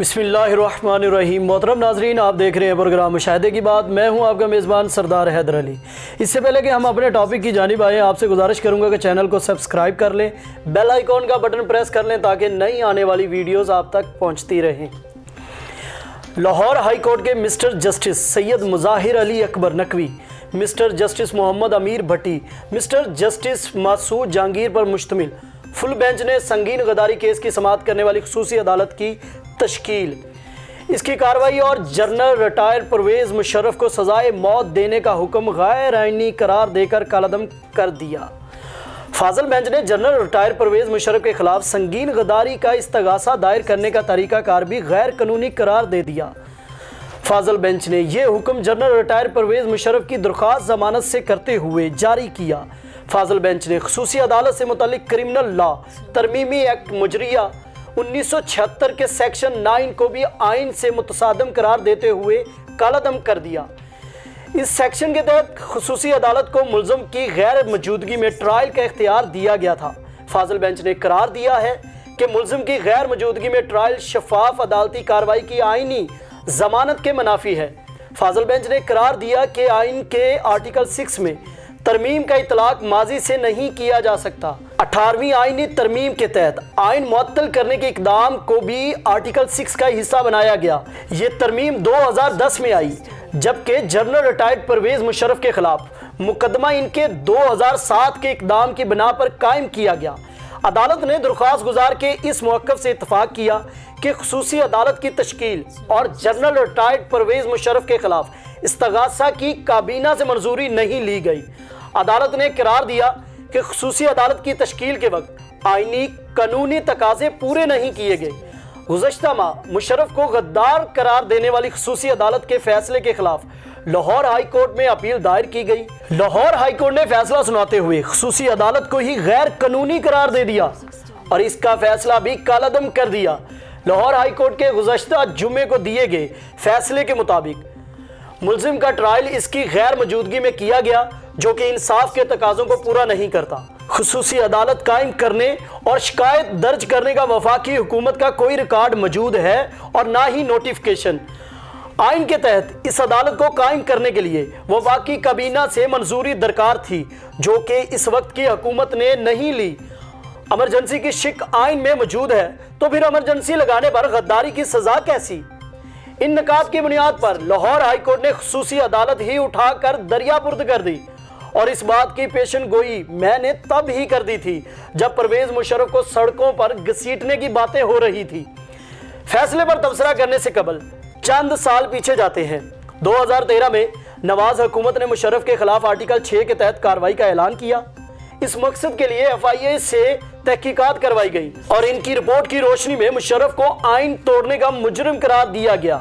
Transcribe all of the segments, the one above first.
بسم اللہ الرحمن الرحیم۔ محترم ناظرین، آپ دیکھ رہے ہیں پروگرام مشاہدے کی بات۔ میں ہوں آپ کا میزبان سردار حیدر علی۔ اس سے پہلے کہ ہم اپنے ٹاپک کی جانب آئیں، آپ سے گزارش کروں گا کہ چینل کو سبسکرائب کر لیں، بیل آئیکن کا بٹن پریس کر لیں تاکہ نئی آنے والی ویڈیوز آپ تک پہنچتی رہیں۔ لاہور ہائی کورٹ کے mister justice Syed Mazahir Ali Akbar Naqvi, mister justice Muhammad Amir Bhatti, mister justice Masood Jahangir پر مشتمل۔ فل بینچ نے سنگین غداری کیس کی سماعت کرنے والی خصوصی عدالت کی تشکیل۔ اس کی کاروائی اور جنرل ریٹائر پرویز مشرف کو سزائے موت دینے کا حکم غیر آئینی قرار دے کر کالعدم کر دیا۔ فاضل بینچ نے جنرل ریٹائر پرویز مشرف کے خلاف سنگین غداری کا استغاثہ دائر کرنے کا طریقہ کار بھی غیر قانونی قرار دے دیا۔ فاضل بینچ نے یہ حکم جنرل ریٹائر پرویز مشرف کی درخواست ضمانت سے کرتے ہوئے جاری کیا۔ فاضل بینچ نے خصوصی عدالت سے متعلق کرمنل لا ترمیمی ایکٹ مجریہ انیس سو چھہتر کے سیکشن نائن کو بھی آئین سے متصادم قرار دیتے ہوئے کالعدم کر دیا۔ اس سیکشن کے تحت خصوصی عدالت کو ملزم کی غیر موجودگی میں ٹرائل کا اختیار دیا گیا تھا۔ فاضل بینچ نے قرار دیا ہے کہ ملزم کی غیر موجودگی میں ٹرائل شفاف عدالتی کاروائی کی آئینی ضمانت کے منافی ہے۔ فاضل بینچ نے قرار دیا کہ آئین کے آرٹیکل سکس میں ترمیم کا اطلاق ماضی سے نہیں کیا جا سکتا۔ اٹھارویں آئینی ترمیم کے تحت آئین معطل کرنے کے اقدام کو بھی آرٹیکل سکس کا حصہ بنایا گیا۔ یہ ترمیم دو ہزار دس میں آئی، جبکہ جنرل ریٹائرڈ پرویز مشرف کے خلاف۔ مقدمہ ان کے دو ہزار سات کے اقدام کی بنا پر قائم کیا گیا۔ عدالت نے درخواست گزار کے اس موقف سے اتفاق کیا کہ خصوصی عدالت کی تشکیل اور جنرل ریٹائرڈ پرویز مشرف کے خلاف استغاثہ کی کابینہ سے منظوری نہیں لی گئی۔ عدالت نے قرار دیا کہ خصوصی عدالت کی تشکیل کے وقت آئینی قانونی تقاضے پورے نہیں کیے گئے۔ گزشتہ ماہ مشرف کو غدار قرار دینے والی خصوصی عدالت کے فیصلے کے خلاف لاہور ہائی کورٹ میں اپیل دائر کی گئی۔ لاہور ہائی کورٹ نے فیصلہ سناتے ہوئے خصوصی عدالت کو ہی غیر قانونی قرار دے دیا اور اس کا فیصلہ بھی کالعدم کر دیا۔ لاہور ہائی کورٹ کے گزشتہ جمعے کو دیے گئے فیصلے کے مطابق ملزم کا ٹرائل اس کی غیر موجودگی میں کیا گیا جو کہ انصاف کے تقاضوں کو پورا نہیں کرتا۔ خصوصی عدالت قائم کرنے اور شکایت درج کرنے کا وفاقی حکومت کا کوئی ریکارڈ موجود ہے اور نہ ہی نوٹیفکیشن آئین کے تحت اس عدالت کو قائم کرنے کے لیے وفاقی کابینہ سے منظوری درکار تھی جو کہ اس وقت کی حکومت نے نہیں لی۔ امرجنسی کی شک آئین میں موجود ہے تو پھر امرجنسی لگانے پر غداری کی سزا کیسی؟ ان نکات کی بنیاد پر لاہور ہائی کورٹ نے خصوصی عدالت ہی اٹھا کر دریا پرد کر دی اور اس بات کی پیشن گوئی میں نے تب ہی کر دی تھی جب پرویز مشرف کو سڑکوں پر گسیٹنے کی باتیں ہو رہی تھی۔ فیصلے پر تبصرہ کرنے سے قبل چند سال پیچھے جاتے ہیں۔ دو ہزار تیرہ میں نواز حکومت نے مشرف کے خلاف آرٹیکل چھ کے تحت کاروائی کا اعلان کیا۔ اس مقصد کے لیے ایف آئی اے سے تحقیقات کروائی گئی اور ان کی رپورٹ کی روشنی میں مشرف کو آئین توڑنے کا مجرم قرار دیا گیا۔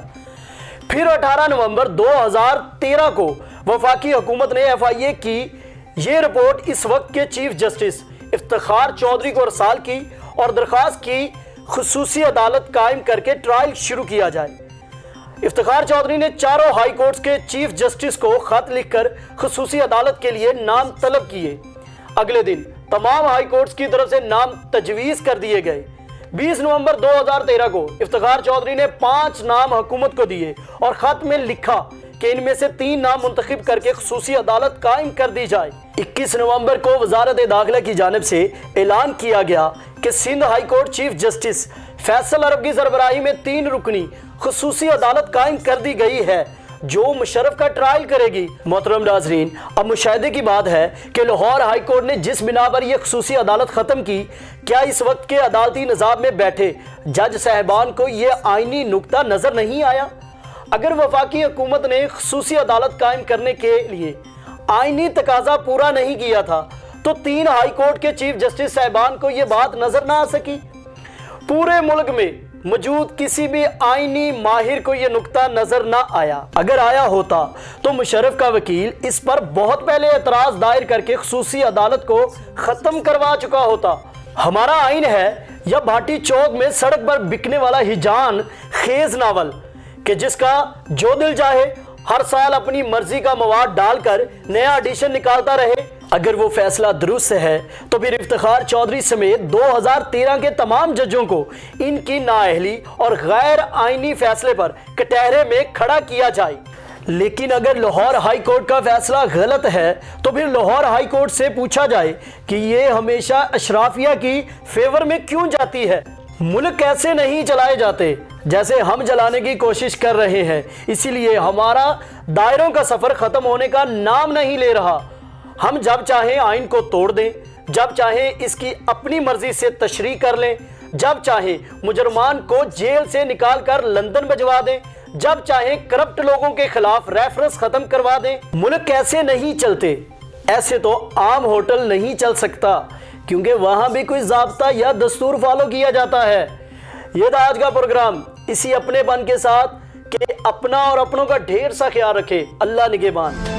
پھر اٹھارہ نومبر دو ہزار تیرہ کو وفاقی حکومت نے ایف آئی اے کی یہ رپورٹ اس وقت کے چیف جسٹس افتخار چودری کو رسال کی اور درخواست کی خصوصی عدالت قائم کر کے ٹرائل شروع کیا جائے۔ افتخار چودری نے چاروں ہائی کورٹس کے چیف جسٹس کو خط لکھ کر خصوصی عدالت کے لیے نام طلب کیے۔ اگلے دن تمام ہائی کورٹس کی طرف سے نام تجویز کر دیے گئے۔ بیس نومبر دو ہزار تیرہ کو افتخار چودری نے پانچ نام حکومت کو دیے اور خط میں لکھا کہ ان میں سے تین نام منتخب کر کے خصوصی عدالت قائم کر دی جائے۔ اکیس نومبر کو وزارت داخلہ کی جانب سے اعلان کیا گیا کہ Sindh high court chief justice Faisal Arab کی سربراہی میں تین رکنی خصوصی عدالت قائم کر دی گئی ہے۔ جو مشرف کا ٹرائل کرے گی۔ محترم ناظرین، اب مشاہدے کی بات ہے کہ لاہور ہائی کورٹ نے جس بنا پر یہ خصوصی عدالت ختم کی، کیا اس وقت کے عدالتی نظام میں بیٹھے جج صاحبان کو یہ آئینی نکتہ نظر نہیں آیا؟ اگر وفاقی حکومت نے خصوصی عدالت قائم کرنے کے لیے آئینی تقاضا پورا نہیں کیا تھا، تو تین ہائی کورٹ کے چیف جسٹس صاحبان کو یہ بات نظر نہ آ سکی۔ پورے ملک میں موجود کسی بھی آئینی ماہر کو یہ نکتہ نظر نہ آیا۔ اگر آیا ہوتا تو مشرف کا وکیل اس پر بہت پہلے اعتراض دائر کر کے خصوصی عدالت کو ختم کروا چکا ہوتا۔ ہمارا آئین ہے یا بھاٹی چوک میں سڑک پر بکنے والا ہجان خیز ناول کہ جس کا جو دل چاہے ہر سال اپنی مرضی کا مواد ڈال کر نیا ایڈیشن نکالتا رہے۔ اگر وہ فیصلہ درست ہے، تو پھر افتخار چودھری سمیت دو ہزار تیرہ کے تمام ججوں کو ان کی نااہلی اور غیر آئینی فیصلے پر کٹہرے میں کھڑا کیا جائے۔ لیکن اگر لاہور ہائی کورٹ کا فیصلہ غلط ہے، تو پھر لاہور ہائی کورٹ سے پوچھا جائے کہ یہ ہمیشہ اشرافیہ کی فیور میں کیوں جاتی ہے۔ ملک کیسے نہیں چلائے جاتے، جیسے ہم جلانے کی کوشش کر رہے ہیں۔ اسی لیے ہمارا دائروں کا سفر ختم ہونے کا نام نہیں لے رہا۔ ہم جب چاہیں آئین کو توڑ دیں، جب چاہیں اس کی اپنی مرضی سے تشریح کر لیں، جب چاہیں مجرمان کو جیل سے نکال کر لندن بجوا دیں، جب چاہیں کرپٹ لوگوں کے خلاف ریفرنس ختم کروا دیں۔ ملک کیسے نہیں چلتے؟ ایسے تو عام ہوٹل نہیں چل سکتا، کیونکہ وہاں بھی کوئی ضابطہ یا دستور فالو کیا جاتا ہے۔ یہ تھا آج کا پروگرام۔ اسی اپنے بن کے ساتھ کہ اپنا اور اپنوں کا ڈھیر سا خیال رکھے۔ اللہ نگہبان۔